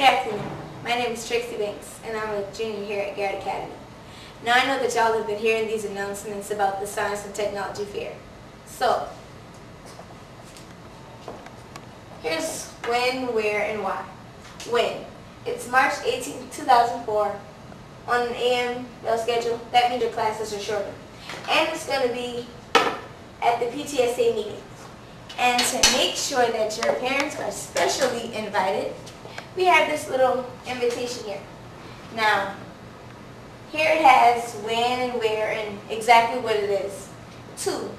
Good afternoon. My name is Tracy Banks, and I'm a junior here at Garrett Academy. Now I know that y'all have been hearing these announcements about the Science and Technology Fair. So, here's when, where, and why. When. It's March 18, 2004, on an AM schedule. That means your classes are shorter. And it's going to be at the PTSA meeting. And to make sure that your parents are specially invited, we have this little invitation here. Now, here it has when and where and exactly what it is. Two,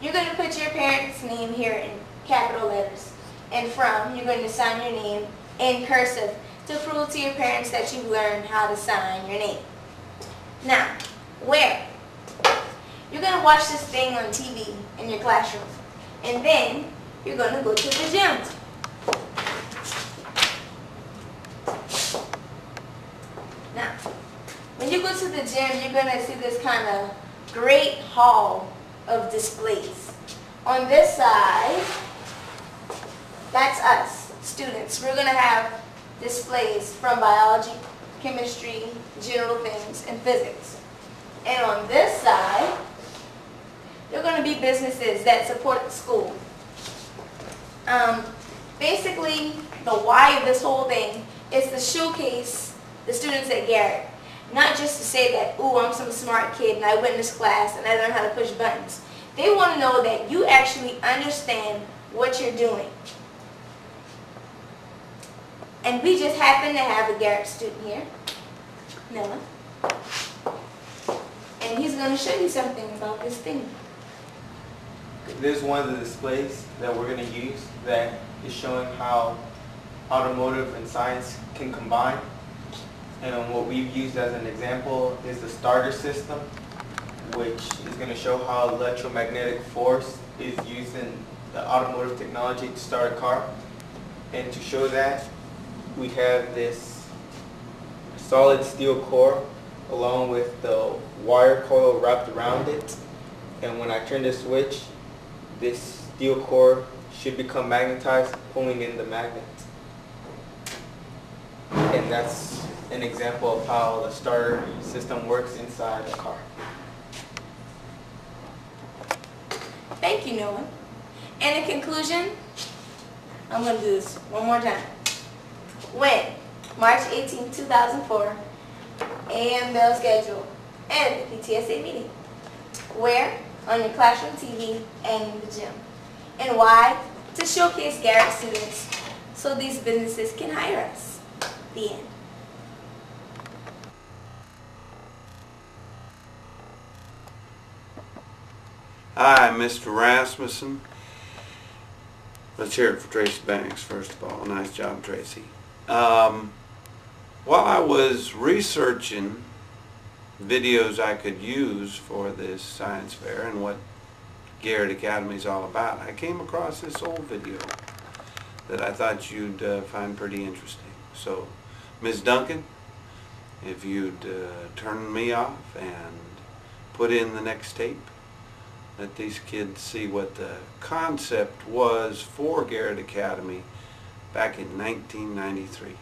you're going to put your parent's name here in capital letters. And from, you're going to sign your name in cursive to prove to your parents that you've learned how to sign your name. Now, where? You're going to watch this thing on TV in your classroom. And then you're going to go to the gym. Now, when you go to the gym, you're going to see this kind of great hall of displays. On this side, that's us, students. We're going to have displays from biology, chemistry, general things, and physics. And on this side, they're going to be businesses that support the school. Um, basically, the why of this whole thing is to showcase the students at Garrett. Not just to say that, ooh, I'm some smart kid and I went in this class and I learned how to push buttons. They want to know that you actually understand what you're doing. And we just happen to have a Garrett student here, Noah. And he's going to show you something about this thing. This is one of the displays that we're going to use that is showing how automotive and science can combine. And what we've used as an example is the starter system, which is going to show how electromagnetic force is used in the automotive technology to start a car. And to show that, we have this solid steel core along with the wire coil wrapped around it. And when I turn the switch, this steel core should become magnetized, pulling in the magnet. And that's an example of how the starter system works inside a car. Thank you, Noah. And in conclusion, I'm going to do this one more time. When? March 18, 2004, AM bell schedule, and the PTSA meeting. Where? On your classroom TV and in the gym. And why? To showcase Garrett students so these businesses can hire us. The end. Hi, Mr. Rasmussen. Let's hear it for Tracy Banks, first of all. Nice job, Tracy. Um, while I was researching videos I could use for this science fair and what Garrett Academy is all about, I came across this old video that I thought you'd uh, find pretty interesting. So, Ms. Duncan, if you'd uh, turn me off and put in the next tape, let these kids see what the concept was for Garrett Academy back in 1993.